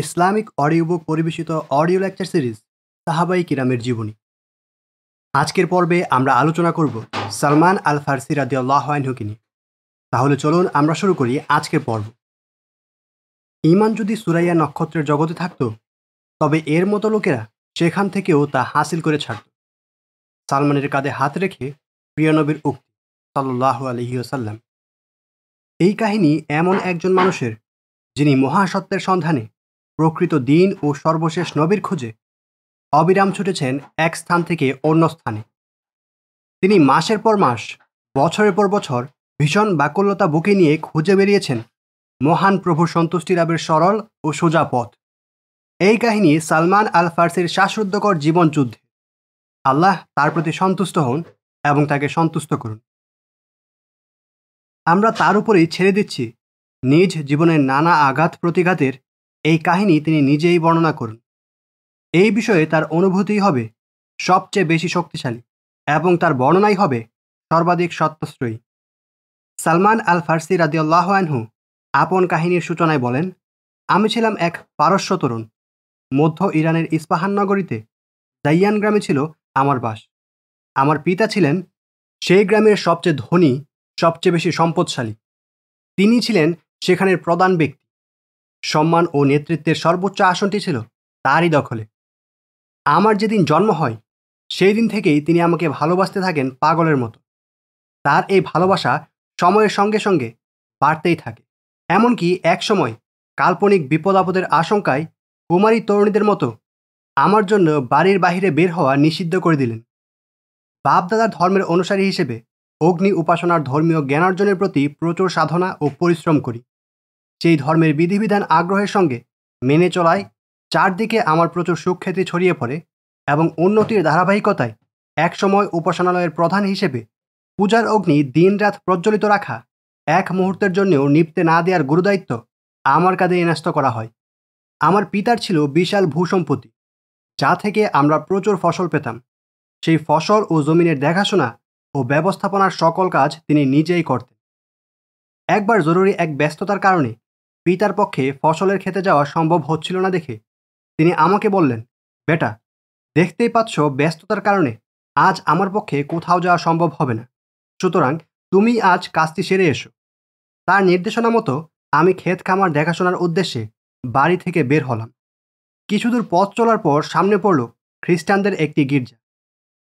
Islamic audio book পরিবেশিত audio lecture series, সাহাবাই কিরামের জীবনী। আজকের পর্বে আমরা আলোচনা করব সালমান আল ফার্সি রাদি আল্লাহকে নিয়ে। তাহলে চলুন আমরা শুরু করি আজকের পর্ব। ইমান যদি সুরাইয়া নক্ষত্রের জগতে থাকতো, তবে এর মতো লোকেরা সেখান থেকেও তা হাসিল করে ছাড়ত। সালমানের কাঁধে হাত রেখে প্রিয়নবীর উক্তি সাল্লাহ আলহিউসাল্লাম এই কাহিনী এমন একজন মানুষের, যিনি মহাসত্বের সন্ধানে প্রকৃত দিন ও সর্বশেষ নবীর খোঁজে। অবিরাম ছুটেছেন এক স্থান থেকে অন্য স্থানে। তিনি মাসের পর মাস, বছরের পর বছর ভীষণ বাকল্যতা বুকে নিয়ে খুঁজে বেরিয়েছেন মহান প্রভু সন্তুষ্টি লাভের সরল ও সোজা পথ। এই কাহিনী সালমান আল ফার্সির শ্বাসরুদ্ধকর জীবন যুদ্ধে। আল্লাহ তার প্রতি সন্তুষ্ট হন এবং তাকে সন্তুষ্ট করুন। আমরা তার উপরেই ছেড়ে দিচ্ছি। নিজ জীবনের নানা আঘাত প্রতিঘাতের এই কাহিনী তিনি নিজেই বর্ণনা করুন। এই বিষয়ে তার অনুভূতি হবে সবচেয়ে বেশি শক্তিশালী এবং তার বর্ণনাই হবে সর্বাধিক সত্যশ্রয়ী। সালমান আল ফার্সি রাদিউল্লাহ আনহু আপন কাহিনীর সূচনায় বলেন, আমি ছিলাম এক পারস্য তরুণ। মধ্য ইরানের ইস্পাহান নগরীতে জাইয়ান গ্রামে ছিল আমার বাস। আমার পিতা ছিলেন সেই গ্রামের সবচেয়ে ধনী, সবচেয়ে বেশি সম্পদশালী। তিনি ছিলেন সেখানের প্রধান ব্যক্তি। সম্মান ও নেতৃত্বের সর্বোচ্চ আসনটি ছিল তারই দখলে। আমার যেদিন জন্ম হয়, সেই দিন থেকেই তিনি আমাকে ভালোবাসতে থাকেন পাগলের মতো। তার এই ভালোবাসা সময়ের সঙ্গে সঙ্গে বাড়তেই থাকে। এমনকি এক সময় কাল্পনিক বিপদ আপদের আশঙ্কায় কুমারী তরুণীদের মতো আমার জন্য বাড়ির বাহিরে বের হওয়া নিষিদ্ধ করে দিলেন। বাপদাদার ধর্মের অনুসারী হিসেবে অগ্নি উপাসনার ধর্মীয় জ্ঞানার্জনের প্রতি প্রচুর সাধনা ও পরিশ্রম করি। সেই ধর্মের বিধিবিধান আগ্রহের সঙ্গে মেনে চলায়, চারদিকে আমার প্রচুর সুখ্যাতি ছড়িয়ে পড়ে এবং উন্নতির ধারাবাহিকতায় একসময় উপাসনালয়ের প্রধান হিসেবে পূজার অগ্নি দিনরাত প্রজ্বলিত রাখা এক মুহূর্তের জন্যও নিপতে না দেওয়ার গুরুদায়িত্ব আমার কাঁধে ন্যস্ত করা হয়। আমার পিতার ছিল বিশাল ভূসম্পত্তি, যা থেকে আমরা প্রচুর ফসল পেতাম। সেই ফসল ও জমিনের দেখাশোনা ও ব্যবস্থাপনার সকল কাজ তিনি নিজেই করতেন। একবার জরুরি এক ব্যস্ততার কারণে পিতার পক্ষে ফসলের খেতে যাওয়া সম্ভব হচ্ছিল না দেখে। তিনি আমাকে বললেন, বেটা, দেখতেই পাচ্ছ ব্যস্ততার কারণে আজ আমার পক্ষে কোথাও যাওয়া সম্ভব হবে না। সুতরাং তুমি আজ কাজটি সেরে এসো তার নির্দেশনা মতো আমি ক্ষেত খামার দেখাশোনার উদ্দেশ্যে বাড়ি থেকে বের হলাম। কিছুদূর পথ চলার পর সামনে পড়ল খ্রিস্টানদের একটি গির্জা।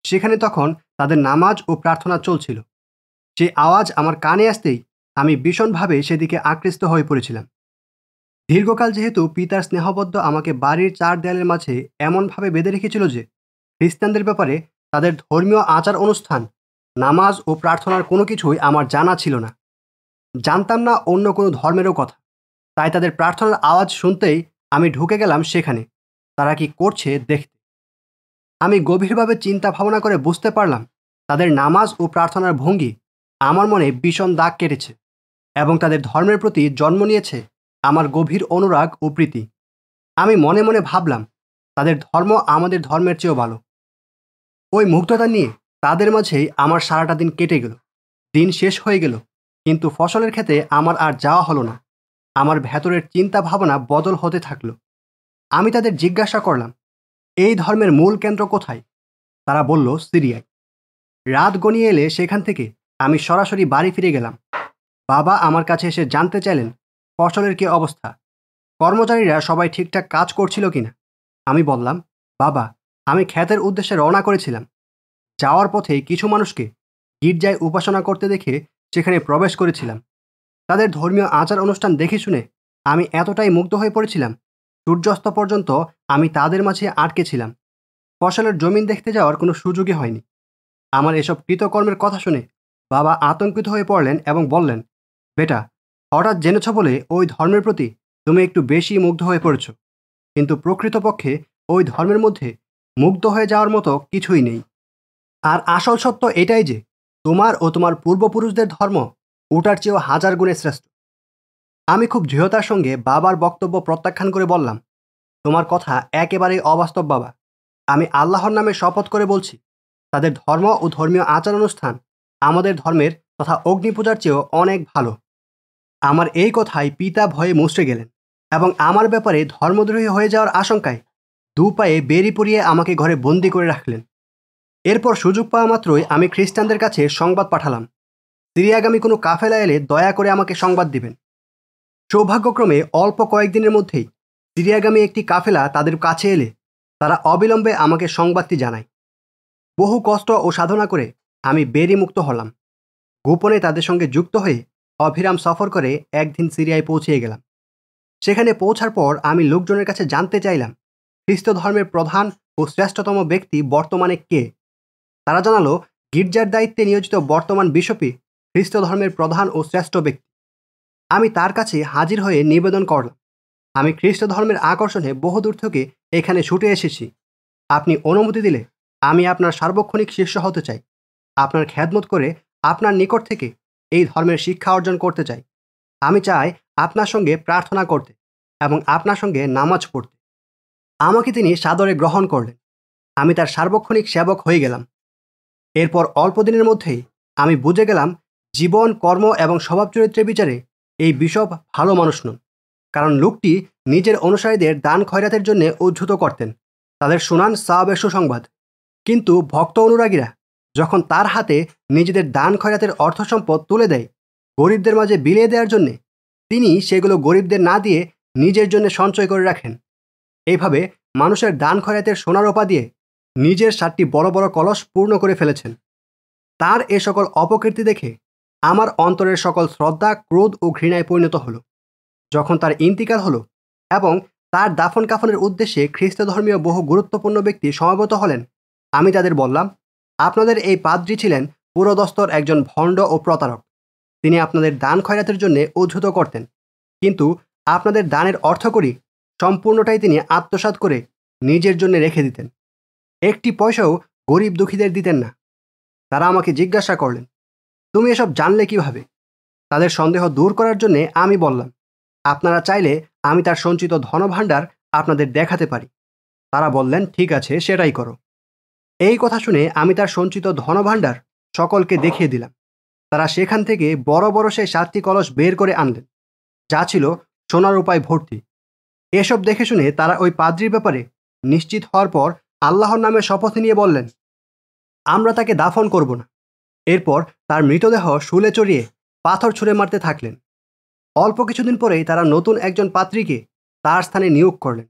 সেখানে তখন তাদের নামাজ ও প্রার্থনা চলছিল। সেই আওয়াজ আমার কানে আসতেই আমি ভীষণভাবে সেদিকে আকৃষ্ট হয়ে পড়েছিলাম। দীর্ঘকাল যেহেতু পিতার স্নেহবদ্ধ আমাকে বাড়ির চার দেয়ালের মাঝে এমনভাবে বেঁধে রেখেছিল যে, খ্রিস্টানদের ব্যাপারে তাদের ধর্মীয় আচার অনুষ্ঠান, নামাজ ও প্রার্থনার কোনো কিছুই আমার জানা ছিল না। জানতাম না অন্য কোনো ধর্মেরও কথা। তাই তাদের প্রার্থনার আওয়াজ শুনতেই আমি ঢুকে গেলাম সেখানে। তারা কি করছে দেখতে। আমি গভীরভাবে চিন্তা ভাবনা করে বুঝতে পারলাম, তাদের নামাজ ও প্রার্থনার ভঙ্গি আমার মনে ভীষণ দাগ কেটেছে এবং তাদের ধর্মের প্রতি জন্ম নিয়েছে আমার গভীর অনুরাগ ও প্রীতি। আমি মনে মনে ভাবলাম, তাদের ধর্ম আমাদের ধর্মের চেয়েও ভালো। ওই মুগ্ধতা নিয়ে তাদের মাঝেই আমার সারাটা দিন কেটে গেল। দিন শেষ হয়ে গেল, কিন্তু ফসলের ক্ষেতে আমার আর যাওয়া হলো না। আমার ভেতরের চিন্তা ভাবনা বদল হতে থাকল। আমি তাদের জিজ্ঞাসা করলাম, এই ধর্মের মূল কেন্দ্র কোথায়? তারা বলল, সিরিয়ায়। রাত গনিয়ে এলে সেখান থেকে আমি সরাসরি বাড়ি ফিরে গেলাম। বাবা আমার কাছে এসে জানতে চাইলেন ফসলের কী অবস্থা? কর্মচারীরা সবাই ঠিকঠাক কাজ করছিল কিনা? আমি বললাম, বাবা, আমি খ্যাতের উদ্দেশ্যে রওনা করেছিলাম। যাওয়ার পথে কিছু মানুষকে গির্জায় উপাসনা করতে দেখে সেখানে প্রবেশ করেছিলাম। তাদের ধর্মীয় আচার অনুষ্ঠান দেখে শুনে আমি এতটাই মুগ্ধ হয়ে পড়েছিলাম, সূর্যাস্ত পর্যন্ত আমি তাদের মাঝে আটকে ছিলাম। ফসলের জমিন দেখতে যাওয়ার কোনো সুযোগই হয়নি। আমার এসব কৃতকর্মের কথা শুনে বাবা আতঙ্কিত হয়ে পড়লেন এবং বললেন, বেটা হঠাৎ জেনেছ বলে ওই ধর্মের প্রতি তুমি একটু বেশি মুগ্ধ হয়ে পড়েছ। কিন্তু প্রকৃতপক্ষে ওই ধর্মের মধ্যে মুগ্ধ হয়ে যাওয়ার মতো কিছুই নেই। আর আসল সত্য এটাই যে, তোমার ও তোমার পূর্বপুরুষদের ধর্ম ওটার চেয়েও হাজার গুণে শ্রেষ্ঠ। আমি খুব দৃঢ়তার সঙ্গে বাবার বক্তব্য প্রত্যাখ্যান করে বললাম, তোমার কথা একেবারেই অবাস্তব, বাবা। আমি আল্লাহর নামে শপথ করে বলছি, তাদের ধর্ম ও ধর্মীয় আচার অনুষ্ঠান আমাদের ধর্মের তথা অগ্নি পূজার চেয়েও অনেক ভালো। আমার এই কথায় পিতা ভয়ে মুচড়ে গেলেন এবং আমার ব্যাপারে ধর্মদ্রোহী হয়ে যাওয়ার আশঙ্কায় দু পায়ে বেরি পরিয়ে আমাকে ঘরে বন্দি করে রাখলেন। এরপর সুযোগ পাওয়া মাত্রই আমি খ্রিস্টানদের কাছে সংবাদ পাঠালাম। সিরিয়াগামী কোনো কাফেলা এলে দয়া করে আমাকে সংবাদ দিবেন। সৌভাগ্যক্রমে অল্প কয়েকদিনের মধ্যেই সিরিয়াগামী একটি কাফেলা তাদের কাছে এলে তারা অবিলম্বে আমাকে সংবাদটি জানায়। বহু কষ্ট ও সাধনা করে আমি বেরি মুক্ত হলাম। গোপনে তাদের সঙ্গে যুক্ত হয়ে অভিরাম সফর করে একদিন সিরিয়ায় পৌঁছিয়ে গেলাম। সেখানে পৌঁছার পর আমি লোকজনের কাছে জানতে চাইলাম, খ্রিস্ট ধর্মের প্রধান ও শ্রেষ্ঠতম ব্যক্তি বর্তমানে কে? তারা জানালো, গির্জার দায়িত্বে নিয়োজিত বর্তমান বিশপি খ্রিস্ট ধর্মের প্রধান ও শ্রেষ্ঠ ব্যক্তি। আমি তার কাছে হাজির হয়ে নিবেদন করলাম, আমি খ্রিস্ট ধর্মের আকর্ষণে বহুদূর থেকে এখানে ছুটে এসেছি। আপনি অনুমতি দিলে আমি আপনার সার্বক্ষণিক শিষ্য হতে চাই। আপনার খ্যাদমত করে আপনার নিকট থেকে এই ধর্মের শিক্ষা অর্জন করতে চাই। আমি চাই আপনার সঙ্গে প্রার্থনা করতে এবং আপনার সঙ্গে নামাজ পড়তে। আমাকে তিনি সাদরে গ্রহণ করলেন। আমি তার সার্বক্ষণিক সেবক হয়ে গেলাম। এরপর অল্প দিনের মধ্যেই আমি বুঝে গেলাম, জীবন, কর্ম এবং স্বভাব চরিত্রের বিচারে এই বিশপ ভালো মানুষ নন। কারণ লোকটি নিজের অনুসারীদের দান খয়রাতের জন্য উদ্ধৃত করতেন। তাদের শোনান সাবের সুসংবাদ। কিন্তু ভক্ত অনুরাগীরা যখন তার হাতে নিজেদের দান খয়রাতের অর্থ সম্পদ তুলে দেয় গরিবদের মাঝে বিলিয়ে দেওয়ার জন্যে, তিনি সেগুলো গরিবদের না দিয়ে নিজের জন্য সঞ্চয় করে রাখেন। এইভাবে মানুষের দান খয়রাতের সোনারোপা দিয়ে নিজের সাতটি বড় বড় কলস পূর্ণ করে ফেলেছেন। তার এ সকল অপকীর্তি দেখে আমার অন্তরের সকল শ্রদ্ধা, ক্রোধ ও ঘৃণায় পরিণত হলো। যখন তার ইন্তিকাল হলো এবং তার দাফন কাফনের উদ্দেশ্যে খ্রিস্ট ধর্মীয় বহু গুরুত্বপূর্ণ ব্যক্তি সমাগত হলেন, আমি তাদের বললাম আপনাদের এই পাদ্রি ছিলেন পুরোদস্তর একজন ভণ্ড ও প্রতারক। তিনি আপনাদের দান খয়রাতের জন্য উদ্ধৃত করতেন। কিন্তু আপনাদের দানের অর্থ করি সম্পূর্ণটাই তিনি আত্মসাত করে নিজের জন্য রেখে দিতেন। একটি পয়সাও গরিব দুঃখীদের দিতেন না। তারা আমাকে জিজ্ঞাসা করলেন, তুমি এসব জানলে কীভাবে? তাদের সন্দেহ দূর করার জন্যে আমি বললাম, আপনারা চাইলে আমি তার সঞ্চিত ধনভাণ্ডার আপনাদের দেখাতে পারি। তারা বললেন, ঠিক আছে, সেটাই করো। এই কথা শুনে আমি তার সঞ্চিত ধনভাণ্ডার সকলকে দেখিয়ে দিলাম। তারা সেখান থেকে বড় বড় সেই সাতটি কলস বের করে আনলেন, যা ছিল সোনার উপায় ভর্তি। এসব দেখে শুনে তারা ওই পাদ্রির ব্যাপারে নিশ্চিত হওয়ার পর আল্লাহর নামে শপথ নিয়ে বললেন, আমরা তাকে দাফন করব না। এরপর তার মৃতদেহ শুলে চড়িয়ে পাথর ছুঁড়ে মারতে থাকলেন। অল্প কিছুদিন পরেই তারা নতুন একজন পাত্রীকে তার স্থানে নিয়োগ করলেন।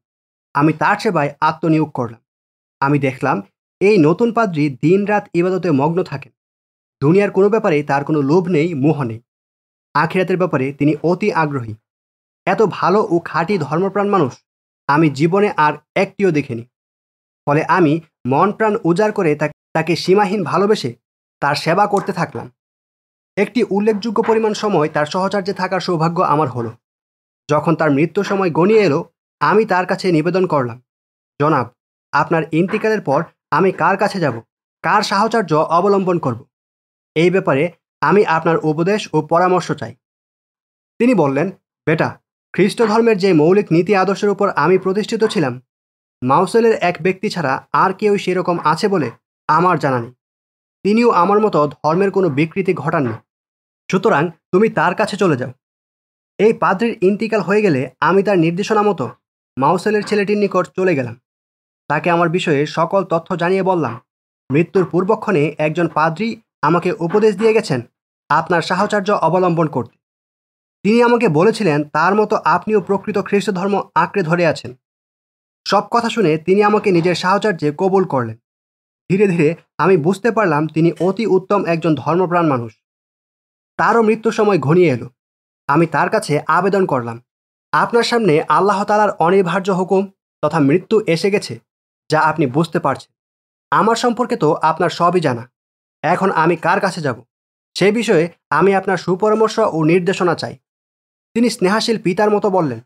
আমি তার সেবায় আত্মনিয়োগ করলাম। আমি দেখলাম এই নতুন পাদ্রি দিন রাত ইবাদতে মগ্ন থাকেন। দুনিয়ার কোনো ব্যাপারে তার কোনো লোভ নেই, মোহ নেই। আখিরাতের ব্যাপারে তিনি অতি আগ্রহী। এত ভালো ও খাঁটি ধর্মপ্রাণ মানুষ আমি জীবনে আর একটিও দেখিনি। ফলে আমি মন প্রাণ উজাড় করে তাকে সীমাহীন ভালোবেসে তার সেবা করতে থাকলাম। একটি উল্লেখযোগ্য পরিমাণ সময় তার সহচার্যে থাকার সৌভাগ্য আমার হলো। যখন তার মৃত্যুর সময় গনিয়ে এলো, আমি তার কাছে নিবেদন করলাম, জনাব, আপনার ইন্তিকালের পর আমি কার কাছে যাব? কার সাহচর্য অবলম্বন করব? এই ব্যাপারে আমি আপনার উপদেশ ও পরামর্শ চাই। তিনি বললেন, বেটা খ্রিস্ট ধর্মের যে মৌলিক নীতি আদর্শের উপর আমি প্রতিষ্ঠিত ছিলাম, মাউসেলের এক ব্যক্তি ছাড়া আর কেউ সেরকম আছে বলে আমার জানা নেই। তিনিও আমার মতো ধর্মের কোনো বিকৃতি ঘটাননি। সুতরাং তুমি তার কাছে চলে যাও। এই পাদ্রির ইন্তিকাল হয়ে গেলে আমি তার নির্দেশনা মতো মাউসেলের ছেলেটির নিকট চলে গেলাম। তাকে আমার বিষয়ে সকল তথ্য জানিয়ে বললাম। মৃত্যুর পূর্বক্ষণে একজন পাদ্রী আমাকে উপদেশ দিয়ে গেছেন আপনার সাহচর্য অবলম্বন করতে। তিনি আমাকে বলেছিলেন, তার মতো আপনিও প্রকৃত খ্রিস্ট ধর্ম আঁকড়ে ধরে আছেন। সব কথা শুনে তিনি আমাকে নিজের সাহচর্যে কবুল করলেন। ধীরে ধীরে আমি বুঝতে পারলাম তিনি অতি উত্তম একজন ধর্মপ্রাণ মানুষ। তারও মৃত্যুর সময় ঘনিয়ে এলো। আমি তার কাছে আবেদন করলাম, আপনার সামনে আল্লাহ তালার অনিবার্য হুকুম তথা মৃত্যু এসে গেছে। যা আপনি বুঝতে পারছেন। আমার সম্পর্কে তো আপনার সবই জানা। এখন আমি কার কাছে যাব? সে বিষয়ে আমি আপনার সুপরামর্শ ও নির্দেশনা চাই। তিনি স্নেহাশীল পিতার মতো বললেন,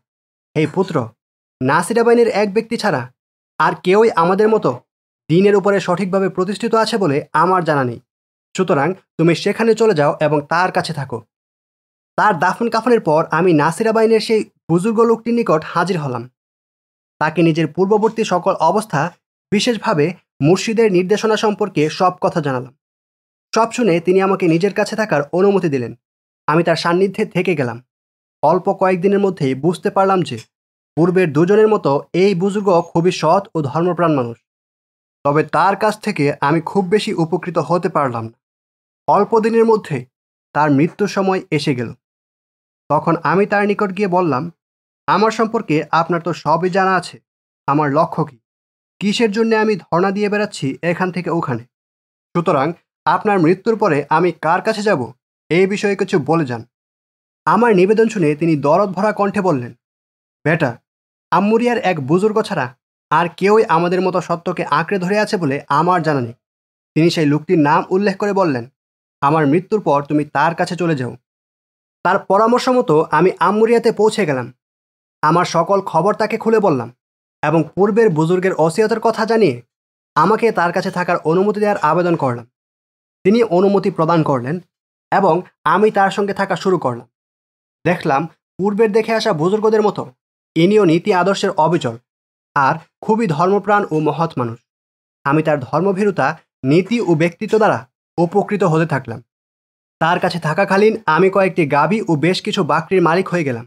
হে পুত্র নাসিরা নাসিরাবাইনের এক ব্যক্তি ছাড়া আর কেউই আমাদের মতো দিনের উপরে সঠিকভাবে প্রতিষ্ঠিত আছে বলে আমার জানা নেই। সুতরাং তুমি সেখানে চলে যাও এবং তার কাছে থাকো। তার দাফন কাফনের পর আমি নাসিরা নাসিরাবাইনের সেই বুজুর্গ লোকটির নিকট হাজির হলাম। তাকে নিজের পূর্ববর্তী সকল অবস্থা, বিশেষভাবে মুর্শিদের নির্দেশনা সম্পর্কে সব কথা জানালাম। সব শুনে তিনি আমাকে নিজের কাছে থাকার অনুমতি দিলেন। আমি তার সান্নিধ্যে থেকে গেলাম। অল্প কয়েকদিনের মধ্যেই বুঝতে পারলাম যে, পূর্বের দুজনের মতো এই বুজুর্গ খুবই সৎ ও ধর্মপ্রাণ মানুষ। তবে তার কাছ থেকে আমি খুব বেশি উপকৃত হতে পারলাম না। অল্প দিনের মধ্যে তার মৃত্যুর সময় এসে গেল। তখন আমি তার নিকট গিয়ে বললাম আমার সম্পর্কে আপনার তো সবই জানা আছে। আমার লক্ষ্য কি? কিসের জন্য আমি ধর্ণা দিয়ে বেড়াচ্ছি এখান থেকে ওখানে? সুতরাং আপনার মৃত্যুর পরে আমি কার কাছে যাব? এই বিষয়ে কিছু বলে যান। আমার নিবেদন শুনে তিনি দরদ ভরা কণ্ঠে বললেন, বেটা, আম্মুরিয়ার এক বুজুর্গ ছাড়া আর কেউই আমাদের মতো সত্যকে আঁকড়ে ধরে আছে বলে আমার জানা নেই। তিনি সেই লোকটির নাম উল্লেখ করে বললেন, আমার মৃত্যুর পর তুমি তার কাছে চলে যাও। তার পরামর্শ মতো আমি আম্মুরিয়াতে পৌঁছে গেলাম। আমার সকল খবর তাকে খুলে বললাম এবং পূর্বের বুজুর্গের অসিয়তের কথা জানিয়ে আমাকে তার কাছে থাকার অনুমতি দেওয়ার আবেদন করলাম। তিনি অনুমতি প্রদান করলেন এবং আমি তার সঙ্গে থাকা শুরু করলাম। দেখলাম পূর্বের দেখে আসা বুজুর্গদের মতো ইনিও নীতি আদর্শের অবিচল আর খুবই ধর্মপ্রাণ ও মহৎ মানুষ। আমি তার ধর্মভীরুতা, নীতি ও ব্যক্তিত্ব দ্বারা উপকৃত হতে থাকলাম। তার কাছে থাকাকালীন আমি কয়েকটি গাবি ও বেশ কিছু বাকরির মালিক হয়ে গেলাম।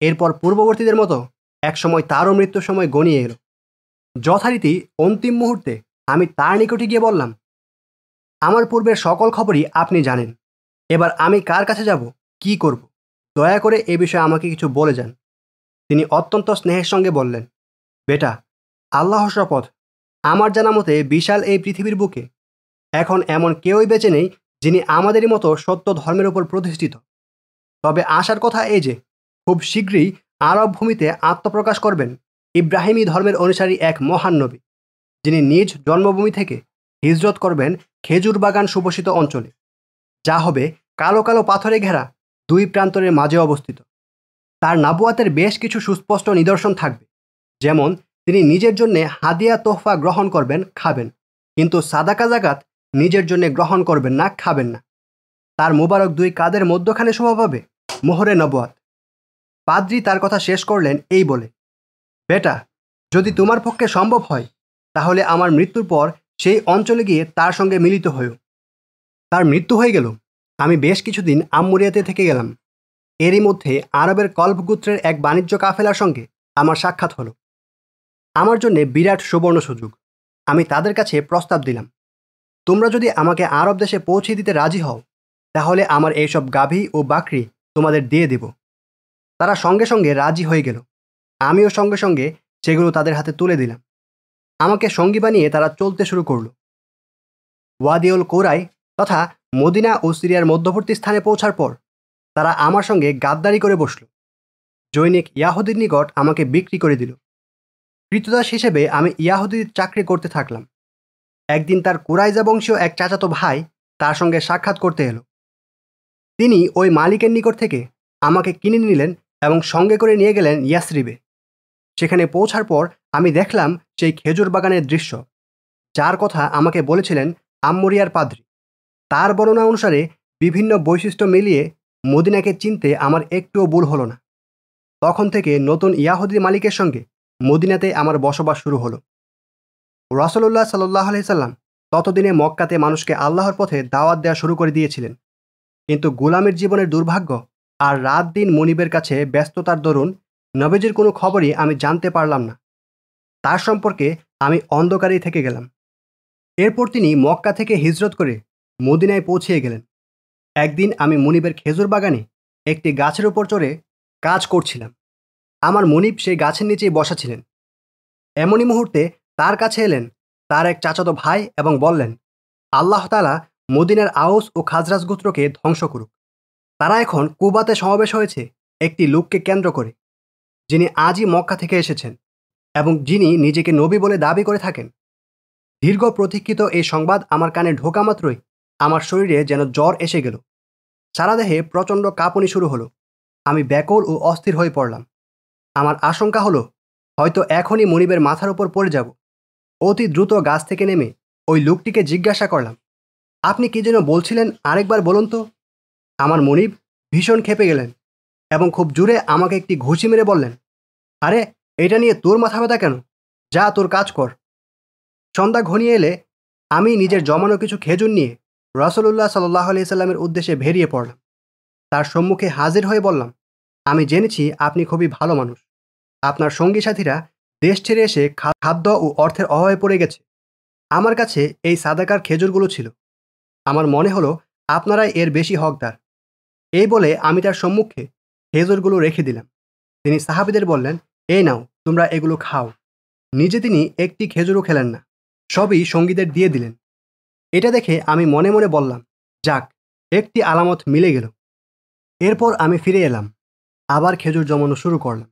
এরপর পূর্ববর্তীদের মতো একসময় তারও মৃত্যুর সময় গনিয়ে এলো। যথারীতি অন্তিম মুহূর্তে আমি তার নিকটে গিয়ে বললাম, আমার পূর্বের সকল খবরই আপনি জানেন। এবার আমি কার কাছে যাব, কি করব? দয়া করে এ বিষয়ে আমাকে কিছু বলে যান। তিনি অত্যন্ত স্নেহের সঙ্গে বললেন, বেটা আল্লাহ শপথ। আমার জানা মতে বিশাল এই পৃথিবীর বুকে এখন এমন কেউই বেঁচে নেই যিনি আমাদেরই মতো সত্য ধর্মের উপর প্রতিষ্ঠিত। তবে আসার কথা এই যে খুব শীঘ্রই আরব ভূমিতে আত্মপ্রকাশ করবেন ইব্রাহিমী ধর্মের অনুসারী এক মহান নবী, যিনি নিজ জন্মভূমি থেকে হিজরত করবেন খেজুর বাগান সুবসিত অঞ্চলে, যা হবে কালো কালো পাথরে ঘেরা দুই প্রান্তরের মাঝে অবস্থিত। তার নাবুয়াতের বেশ কিছু সুস্পষ্ট নিদর্শন থাকবে, যেমন তিনি নিজের জন্য হাদিয়া তোহফা গ্রহণ করবেন, খাবেন, কিন্তু সাদাকা জাগাত নিজের জন্য গ্রহণ করবেন না, খাবেন না। তার মুবারক দুই কাদের মধ্যখানে শোভা পাবে? মোহরে নবুয়াত। পাদ্রি তার কথা শেষ করলেন এই বলে, বেটা, যদি তোমার পক্ষে সম্ভব হয়, তাহলে আমার মৃত্যুর পর সেই অঞ্চলে গিয়ে তার সঙ্গে মিলিত হয়েও তার মৃত্যু হয়ে গেল, আমি বেশ কিছুদিন আম্মুরিয়াতে থেকে গেলাম। এরই মধ্যে আরবের কল্পগুত্রের এক বাণিজ্য কাফেলার সঙ্গে আমার সাক্ষাৎ হলো। আমার জন্য বিরাট সুবর্ণ সুযোগ। আমি তাদের কাছে প্রস্তাব দিলাম, তোমরা যদি আমাকে আরব দেশে পৌঁছে দিতে রাজি হও, তাহলে আমার এইসব গাভী ও বাকরি তোমাদের দিয়ে দেব। তারা সঙ্গে সঙ্গে রাজি হয়ে গেল। আমিও সঙ্গে সঙ্গে সেগুলো তাদের হাতে তুলে দিলাম। আমাকে সঙ্গী বানিয়ে তারা চলতে শুরু করল। ওয়াদিউল কোরাই তথা মদিনা ও সিরিয়ার মধ্যবর্তী স্থানে পৌঁছার পর তারা আমার সঙ্গে গাদ্দারি করে বসল। জৈনিক ইয়াহুদির নিকট আমাকে বিক্রি করে দিল। কৃতদাস হিসেবে আমি ইয়াহুদির চাকরি করতে থাকলাম। একদিন তার কুরাইজা বংশীয় এক চাচাতো ভাই তার সঙ্গে সাক্ষাৎ করতে এলো। তিনি ওই মালিকের নিকট থেকে আমাকে কিনে নিলেন এবং সঙ্গে করে নিয়ে গেলেন ইয়াসরিবে। সেখানে পৌঁছার পর আমি দেখলাম সেই খেজুর বাগানের দৃশ্য। যার কথা আমাকে বলেছিলেন আম্মরিয়ার পাদ্রি। তার বর্ণনা অনুসারে বিভিন্ন বৈশিষ্ট্য মিলিয়ে মদিনাকে চিনতে আমার একটুও ভুল হলো না। তখন থেকে নতুন ইয়াহুদি মালিকের সঙ্গে মদিনাতে আমার বসবাস শুরু হলো। রসল্লাহ সাল্লাহ সাল্লাম ততদিনে মক্কাতে মানুষকে আল্লাহর পথে দাওয়াত দেওয়া শুরু করে দিয়েছিলেন। কিন্তু গোলামের জীবনের দুর্ভাগ্য আর রাত দিন মনিবের কাছে ব্যস্ততার দরুন নবেজির কোনো খবরই আমি জানতে পারলাম না। তার সম্পর্কে আমি অন্ধকারেই থেকে গেলাম। এরপর তিনি মক্কা থেকে হিজরত করে মদিনায় পৌঁছিয়ে গেলেন। একদিন আমি মনিবের খেজুর বাগানে একটি গাছের উপর চড়ে কাজ করছিলাম। আমার মনিব সেই গাছের নিচেই বসা ছিলেন। এমনই মুহূর্তে তার কাছে এলেন তার এক চাচাতো ভাই এবং বললেন, আল্লাহ তালা মদিনার আউস ও খাজরাজ গোত্রকে ধ্বংস করুক। তারা এখন কুবাতে সমাবেশ হয়েছে একটি লোককে কেন্দ্র করে, যিনি আজই মক্কা থেকে এসেছেন এবং যিনি নিজেকে নবী বলে দাবি করে থাকেন। দীর্ঘ প্রতীক্ষিত এই সংবাদ আমার কানে ঢোকা মাত্রই আমার শরীরে যেন জ্বর এসে গেল। সারা দেহে প্রচণ্ড কাঁপুনি শুরু হলো। আমি ব্যাকুল ও অস্থির হয়ে পড়লাম। আমার আশঙ্কা হলো, হয়তো এখনই মনিবের মাথার উপর পড়ে যাব। অতি দ্রুত গাছ থেকে নেমে ওই লোকটিকে জিজ্ঞাসা করলাম, আপনি কি যেন বলছিলেন আরেকবার বলুন তো? আমার মনিব ভীষণ খেপে গেলেন এবং খুব জোরে আমাকে একটি ঘুষি মেরে বললেন, আরে, এটা নিয়ে তোর মাথা ব্যথা কেন? যা, তোর কাজ কর। সন্ধ্যা ঘনিয়ে এলে আমি নিজের জমানো কিছু খেজুর নিয়ে রসল্লাহ সাল্লাহ আলি সাল্লামের উদ্দেশ্যে বেরিয়ে পড়লাম। তার সম্মুখে হাজির হয়ে বললাম, আমি জেনেছি আপনি খুবই ভালো মানুষ। আপনার সঙ্গী সাথীরা দেশ ছেড়ে এসে খাদ্য ও অর্থের অভাবে পড়ে গেছে। আমার কাছে এই সাদাকার খেজুরগুলো ছিল। আমার মনে হলো আপনারাই এর বেশি হকদার। এই বলে আমি তার সম্মুখে খেজুরগুলো রেখে দিলাম। তিনি সাহাবিদের বললেন, এই নাও, তোমরা এগুলো খাও। নিজে তিনি একটি খেজুরও খেলেন না, সবই সঙ্গীদের দিয়ে দিলেন। এটা দেখে আমি মনে মনে বললাম, যাক, একটি আলামত মিলে গেল। এরপর আমি ফিরে এলাম, আবার খেজুর জমানো শুরু করলাম।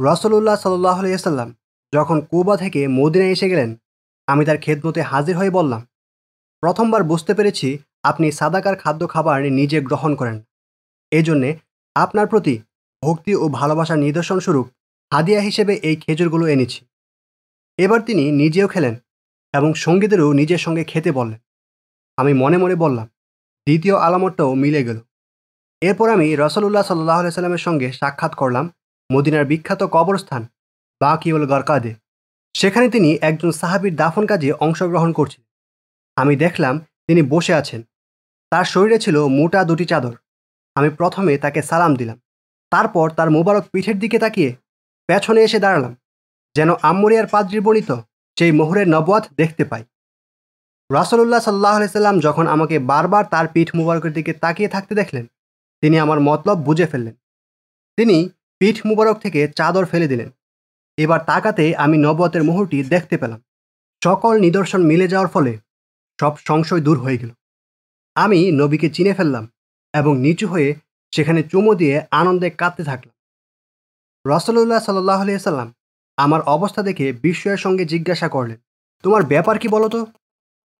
রসল্লাহ সাল্লাহ সাল্লাম যখন কুবা থেকে মদিনায় এসে গেলেন, আমি তার খেদমতে হাজির হয়ে বললাম, প্রথমবার বুঝতে পেরেছি আপনি সাদাকার খাদ্য খাবার নিজে গ্রহণ করেন। এজন্যে আপনার প্রতি ভক্তি ও ভালোবাসার নিদর্শন স্বরূপ হাদিয়া হিসেবে এই খেজুরগুলো এনেছি। এবার তিনি নিজেও খেলেন এবং সঙ্গীদেরও নিজের সঙ্গে খেতে বললেন। আমি মনে মনে বললাম, দ্বিতীয় আলামতটাও মিলে গেল। এরপর আমি রসল্লাহ সাল্লাহ সাল্লামের সঙ্গে সাক্ষাৎ করলাম মদিনার বিখ্যাত কবরস্থান বাকিউল গরকাদে। সেখানে তিনি একজন সাহাবির দাফন কাজে অংশগ্রহণ করছেন আমি দেখলাম তিনি বসে আছেন। তার শরীরে ছিল মোটা দুটি চাদর। আমি প্রথমে তাকে সালাম দিলাম। তারপর তার মোবারক পিঠের দিকে তাকিয়ে পেছনে এসে দাঁড়ালাম, যেন আম্মরিয়ার পাদ্রির বর্ণিত সেই মোহরের নবাত দেখতে পাই। রাসলুল্লাহ সাল্লাহ সাল্লাম যখন আমাকে বারবার তার পিঠ মুবারকের দিকে তাকিয়ে থাকতে দেখলেন, তিনি আমার মতলব বুঝে ফেললেন। তিনি পিঠ মুবারক থেকে চাদর ফেলে দিলেন। এবার তাকাতে আমি নবতের মোহরটি দেখতে পেলাম। সকল নিদর্শন মিলে যাওয়ার ফলে সব সংশয় দূর হয়ে গেল। আমি নবীকে চিনে ফেললাম এবং নিচু হয়ে সেখানে চুমো দিয়ে আনন্দে কাঁদতে থাকলাম। রসল্লাহ সাল্লাহ সাল্লাম আমার অবস্থা দেখে বিস্ময়ের সঙ্গে জিজ্ঞাসা করলেন, তোমার ব্যাপার কি বলো তো?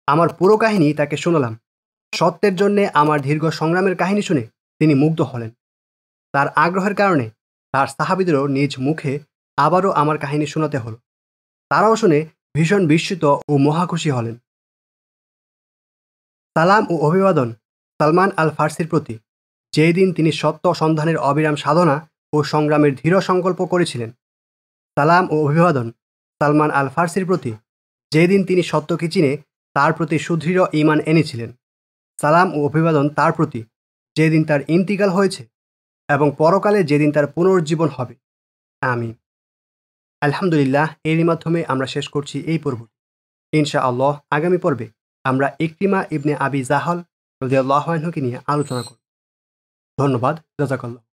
আমার পুরো কাহিনী তাকে শোনালাম। সত্যের জন্যে আমার দীর্ঘ সংগ্রামের কাহিনী শুনে তিনি মুগ্ধ হলেন। তার আগ্রহের কারণে তার সাহাবিদেরও নিজ মুখে আবারও আমার কাহিনী শোনাতে হলো। তারাও শুনে ভীষণ বিস্মিত ও মহাখুশি হলেন। সালাম ও অভিবাদন সালমান আল ফার্সির প্রতি। যেই দিন তিনি সত্য সন্ধানের অবিরাম সাধনা ও সংগ্রামের দৃঢ় সংকল্প করেছিলেন। সালাম ও অভিবাদন সালমান আল ফার্সির প্রতি যেদিন তিনি সত্যকে চিনে তার প্রতি সুদৃঢ় ইমান এনেছিলেন। সালাম ও অভিবাদন তার প্রতি। যেদিন তার ইন্তিকাল হয়েছে এবং পরকালে যেদিন তার পুনর্জীবন হবে। আমি আলহামদুলিল্লাহ, এরই মাধ্যমে আমরা শেষ করছি এই পর্ব ইনশা আল্লাহ আগামী পর্বে আমরা ইকরিমা ইবনে আবি জাহল রদিয়াল্লাহকে নিয়ে আলোচনা করব ধন্যবাদ রাজাকাল্লাহ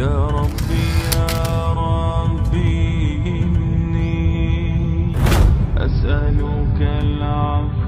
يا ربي يا ربي إني أسألك العفو